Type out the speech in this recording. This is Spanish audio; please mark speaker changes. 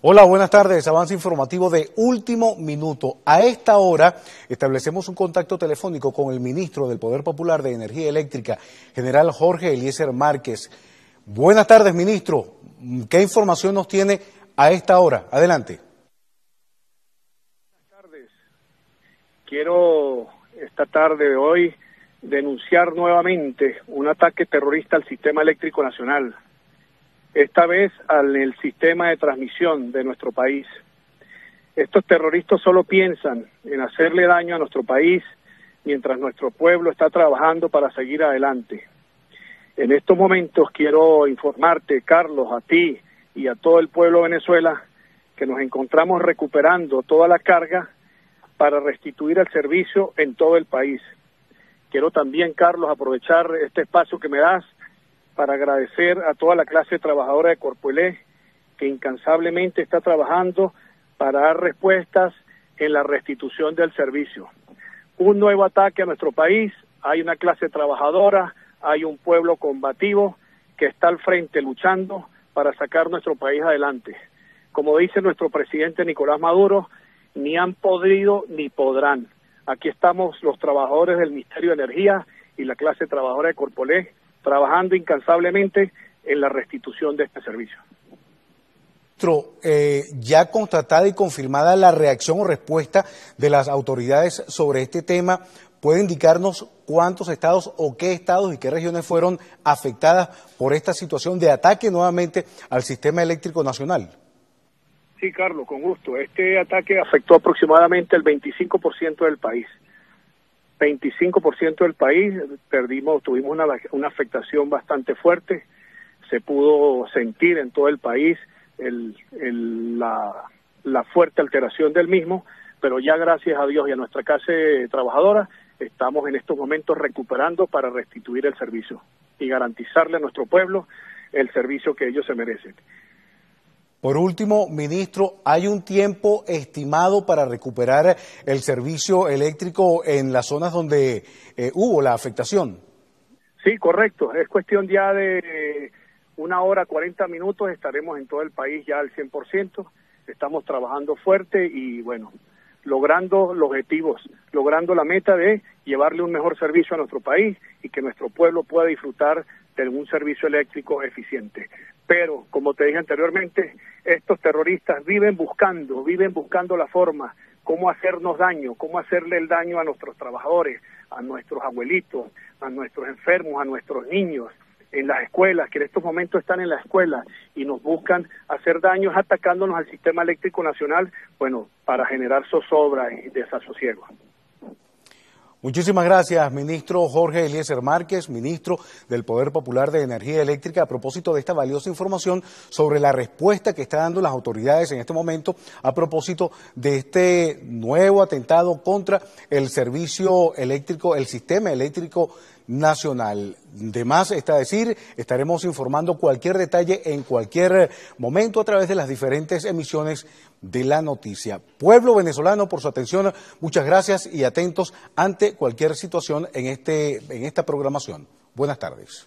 Speaker 1: Hola, buenas tardes. Avance informativo de último minuto. A esta hora establecemos un contacto telefónico con el ministro del Poder Popular de Energía Eléctrica, general Jorge Eliezer Márquez. Buenas tardes, ministro. ¿Qué información nos tiene a esta hora? Adelante.
Speaker 2: Buenas tardes. Quiero esta tarde de hoy denunciar nuevamente un ataque terrorista al sistema eléctrico nacional esta vez al sistema de transmisión de nuestro país. Estos terroristas solo piensan en hacerle daño a nuestro país mientras nuestro pueblo está trabajando para seguir adelante. En estos momentos quiero informarte, Carlos, a ti y a todo el pueblo de Venezuela, que nos encontramos recuperando toda la carga para restituir el servicio en todo el país. Quiero también, Carlos, aprovechar este espacio que me das para agradecer a toda la clase trabajadora de Corpuelé que incansablemente está trabajando para dar respuestas en la restitución del servicio. Un nuevo ataque a nuestro país, hay una clase trabajadora, hay un pueblo combativo que está al frente luchando para sacar nuestro país adelante. Como dice nuestro presidente Nicolás Maduro, ni han podido ni podrán. Aquí estamos los trabajadores del Ministerio de Energía y la clase trabajadora de Corpolé trabajando incansablemente en la restitución de este servicio.
Speaker 1: Eh, ya constatada y confirmada la reacción o respuesta de las autoridades sobre este tema, ¿puede indicarnos cuántos estados o qué estados y qué regiones fueron afectadas por esta situación de ataque nuevamente al sistema eléctrico nacional?
Speaker 2: Sí, Carlos, con gusto. Este ataque afectó aproximadamente el 25% del país. 25% del país perdimos, tuvimos una, una afectación bastante fuerte, se pudo sentir en todo el país el, la, la fuerte alteración del mismo, pero ya gracias a Dios y a nuestra clase trabajadora estamos en estos momentos recuperando para restituir el servicio y garantizarle a nuestro pueblo el servicio que ellos se merecen.
Speaker 1: Por último, ministro, ¿hay un tiempo estimado para recuperar el servicio eléctrico en las zonas donde eh, hubo la afectación?
Speaker 2: Sí, correcto. Es cuestión ya de una hora, 40 minutos, estaremos en todo el país ya al 100%. Estamos trabajando fuerte y, bueno, logrando los objetivos, logrando la meta de llevarle un mejor servicio a nuestro país y que nuestro pueblo pueda disfrutar de un servicio eléctrico eficiente. Pero, como te dije anteriormente, estos terroristas viven buscando, viven buscando la forma, cómo hacernos daño, cómo hacerle el daño a nuestros trabajadores, a nuestros abuelitos, a nuestros enfermos, a nuestros niños en las escuelas, que en estos momentos están en la escuela y nos buscan hacer daños atacándonos al sistema eléctrico nacional, bueno, para generar zozobra y desasosiego.
Speaker 1: Muchísimas gracias, ministro Jorge Eliezer Márquez, ministro del Poder Popular de Energía Eléctrica, a propósito de esta valiosa información sobre la respuesta que están dando las autoridades en este momento a propósito de este nuevo atentado contra el servicio eléctrico, el sistema eléctrico nacional. De más está decir, estaremos informando cualquier detalle en cualquier momento a través de las diferentes emisiones de la noticia. Pueblo venezolano, por su atención, muchas gracias y atentos ante cualquier situación en, este, en esta programación. Buenas tardes.